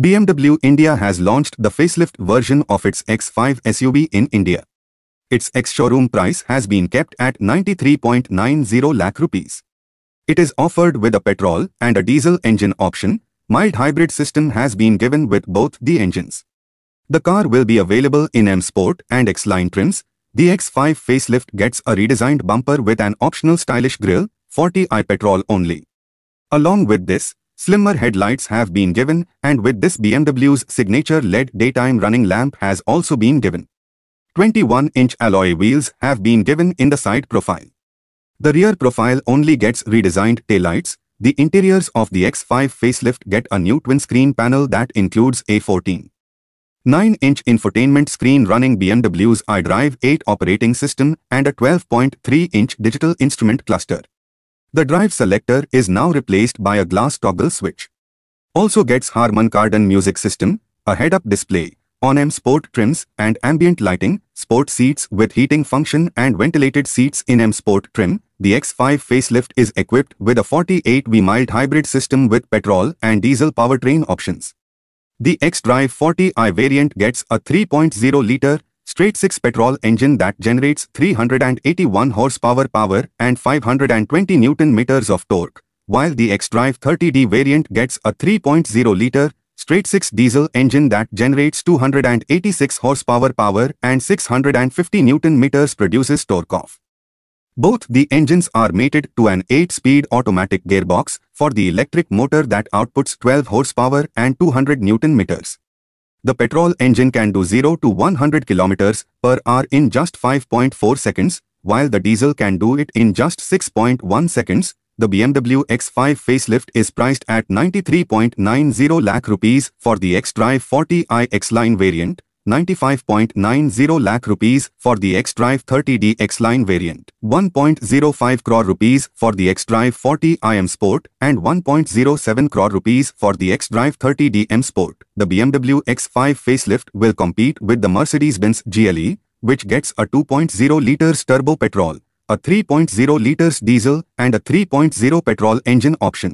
BMW India has launched the facelift version of its X5 SUV in India. Its ex-showroom price has been kept at 93.90 lakh rupees. It is offered with a petrol and a diesel engine option. Mild hybrid system has been given with both the engines. The car will be available in M Sport and X-Line trims. The X5 facelift gets a redesigned bumper with an optional stylish grille, 40i petrol only. Along with this, Slimmer headlights have been given and with this BMW's signature LED daytime running lamp has also been given. 21-inch alloy wheels have been given in the side profile. The rear profile only gets redesigned taillights. The interiors of the X5 facelift get a new twin-screen panel that includes a 14. 9-inch infotainment screen running BMW's iDrive 8 operating system and a 12.3-inch digital instrument cluster. The drive selector is now replaced by a glass toggle switch. Also gets Harman Kardon music system, a head-up display, on-M Sport trims and ambient lighting, sport seats with heating function and ventilated seats in M Sport trim. The X5 facelift is equipped with a 48V mild hybrid system with petrol and diesel powertrain options. The X-Drive 40i variant gets a 3.0-liter straight 6 petrol engine that generates 381 horsepower power and 520 newton meters of torque, while the X-Drive 30D variant gets a 3.0-liter straight 6 diesel engine that generates 286 horsepower power and 650 newton meters produces torque off. Both the engines are mated to an 8-speed automatic gearbox for the electric motor that outputs 12 horsepower and 200 newton meters. The petrol engine can do 0 to 100 km per hour in just 5.4 seconds, while the diesel can do it in just 6.1 seconds. The BMW X5 facelift is priced at 93.90 lakh rupees for the X-Drive 40i X-Line variant, 95.90 lakh rupees for the X-Drive 30D X-Line variant, 1.05 crore rupees for the X-Drive 40i M Sport and 1.07 crore rupees for the X-Drive 30D M Sport. The BMW X5 facelift will compete with the Mercedes-Benz GLE, which gets a 2.0 liters turbo petrol, a 3.0 liters diesel and a 3.0 petrol engine option.